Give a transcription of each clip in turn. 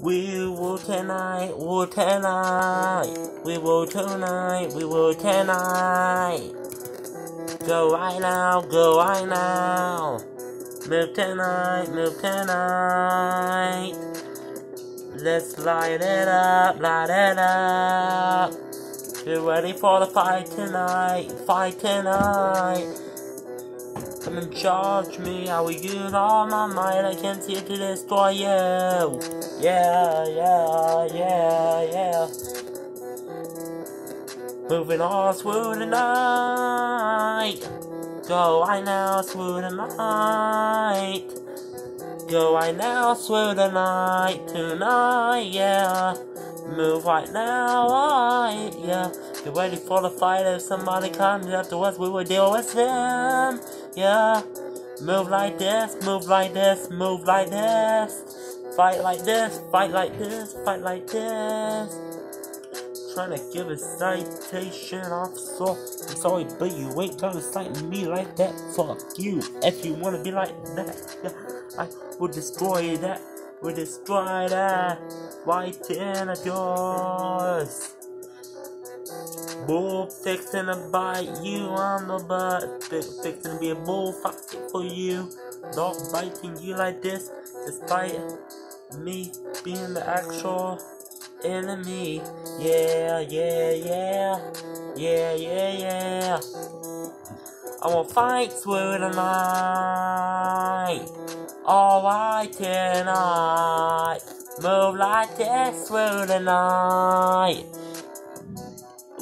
We will tonight, we will tonight, we will tonight, we will tonight. Go right now, go right now. Move tonight, move tonight. Let's light it up, light it up. Get ready for the fight tonight, fight tonight. Come and charge me, I will use all my might, I can't see it to destroy you. Yeah, yeah, yeah, yeah. Moving on, through the night. Go right now through the night. Go right now through the night tonight, yeah. Move right now, right, yeah. Get ready for the fight. If somebody comes after us, we will deal with them, yeah. Move like this, move like this, move like this. Fight like this, fight like this, fight like this trying to give a citation officer. I'm sorry, but you ain't gonna cite me like that. Fuck you. If you wanna be like that, yeah, I will destroy that. Will destroy that. Right in the doors. Bull fixing to bite you on the butt. Fixing to be a bullfight for you. Dog biting you like this, despite me being the actual enemy. Yeah, yeah, yeah. Yeah, yeah, yeah. I will fight through the night. Alright tonight. Move like this through the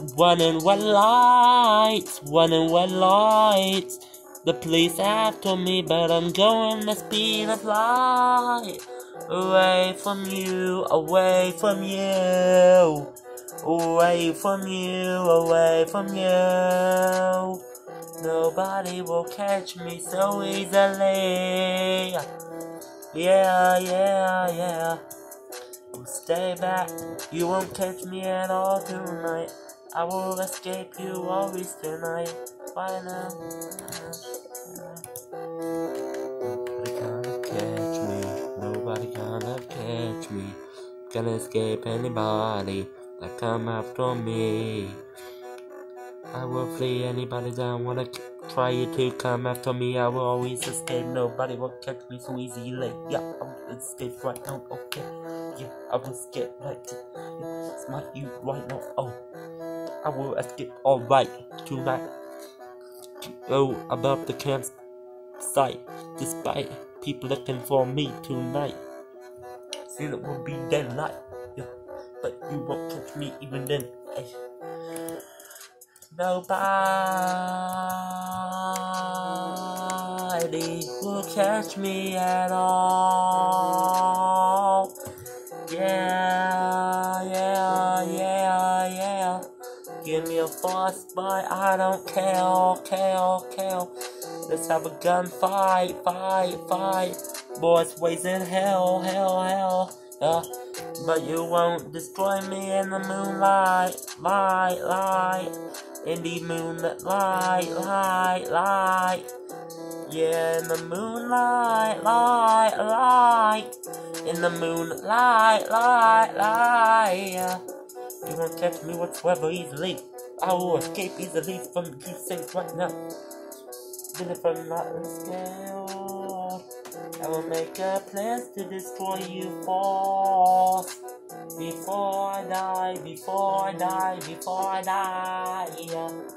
night. Running with lights, running with lights. The police after me, but I'm going the speed of light. Away from you, away from you. Away from you, away from you. Nobody will catch me so easily. Yeah, yeah, yeah. Stay back, you won't catch me at all tonight. I will escape you always tonight. Bye now. Nobody gonna catch me. Gonna catch me. Gonna escape anybody that come after me. I will flee anybody that wanna try to come after me. I will always escape. Nobody will catch me so easily. Yeah, I will escape right now. Okay. Yeah, I will escape right. Yeah, smite you right now. Oh, I will escape. Alright, tonight. Go above the campsite, despite people looking for me tonight. It will be daylight, yeah, but you won't catch me even then. Hey. Nobody will catch me at all. Give me a fuss, but I don't care, care, care. Let's have a gunfight, fight, fight. Boys ways in hell, hell, hell. Yeah. But you won't destroy me in the moonlight, light, light. In the moonlight, light, light, light. Yeah, in the moonlight, light, light. In the moonlight, light, light. Yeah. You won't catch me whatsoever easily. I will escape easily from these things right now. Then if I'm not scared, I will make a plan to destroy you false. Before I die, before I die, before I die.